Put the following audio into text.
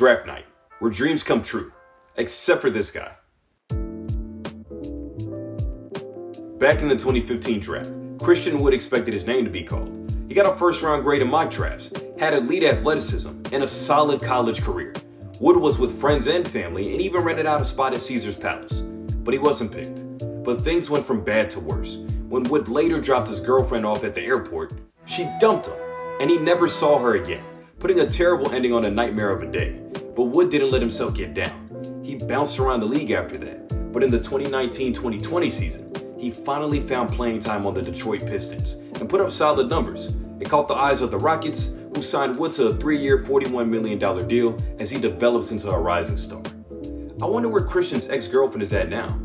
Draft night, where dreams come true, except for this guy. Back in the 2015 draft, Christian Wood expected his name to be called. He got a first round grade in mock drafts, had elite athleticism, and a solid college career. Wood was with friends and family and even rented out a spot at Caesar's Palace. But he wasn't picked. But things went from bad to worse. When Wood later dropped his girlfriend off at the airport, she dumped him, and he never saw her again, putting a terrible ending on a nightmare of a day. But Wood didn't let himself get down. He bounced around the league after that. But in the 2019 2020 season, he finally found playing time on the Detroit Pistons and put up solid numbers. It caught the eyes of the Rockets, who signed Wood to a three year, $41 million deal as he develops into a rising star. I wonder where Christian's ex girlfriend is at now.